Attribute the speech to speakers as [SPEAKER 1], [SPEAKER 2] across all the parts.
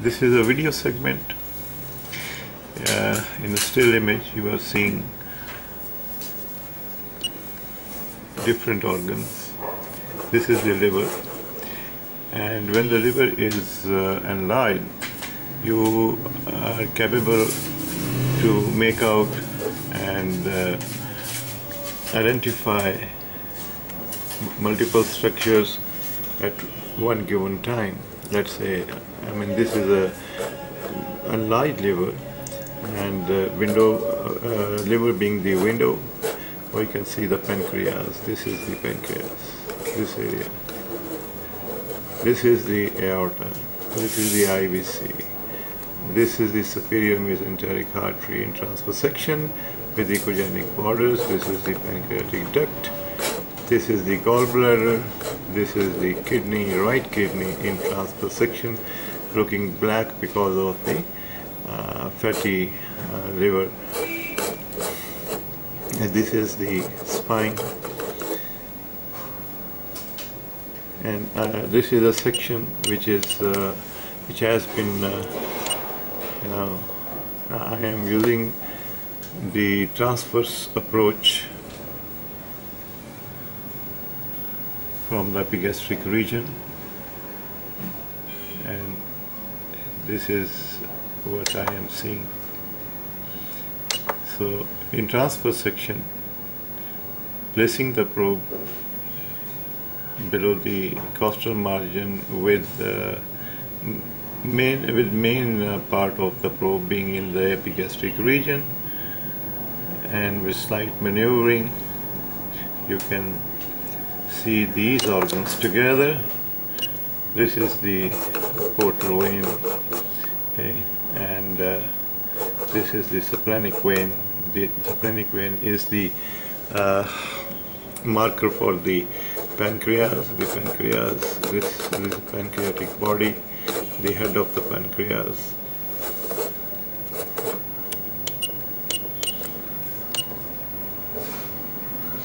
[SPEAKER 1] This is a video segment. Uh, in the still image, you are seeing different organs. This is the liver, and when the liver is uh, enlarged, you are capable to make out and uh, identify multiple structures at one given time. Let's say, I mean, this is a, a light liver, and the window uh, liver being the window, you can see the pancreas. This is the pancreas, this area. This is the aorta. This is the IVC. This is the superior mesenteric artery in transverse section with echogenic borders. This is the pancreatic duct. This is the gallbladder. This is the kidney, right kidney in transverse section, looking black because of the uh, fatty uh, liver. And this is the spine. And uh, this is a section which is uh, which has been, uh, you know, I am using the transverse approach from the epigastric region and this is what I am seeing. So in transverse section, placing the probe below the costal margin with main with main uh, part of the probe being in the epigastric region and with slight maneuvering you can see these organs together. This is the portal vein, okay, and uh, this is the splenic vein. The splenic vein is the uh, marker for the pancreas. The pancreas, this, this is pancreatic body, the head of the pancreas.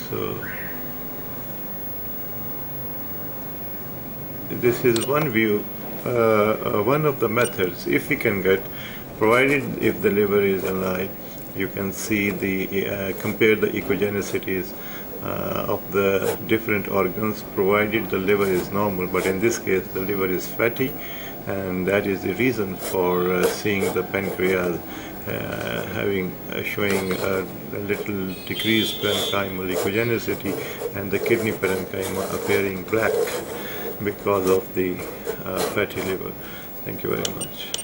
[SPEAKER 1] So. This is one view, uh, uh, one of the methods, if we can get, provided if the liver is alive, you can see the, uh, compare the echogenicities uh, of the different organs, provided the liver is normal, but in this case the liver is fatty, and that is the reason for uh, seeing the pancreas uh, having uh, showing a, a, little decreased parenchymal echogenicity and the kidney parenchyma appearing black because of the uh, fatty liver. Thank you very much.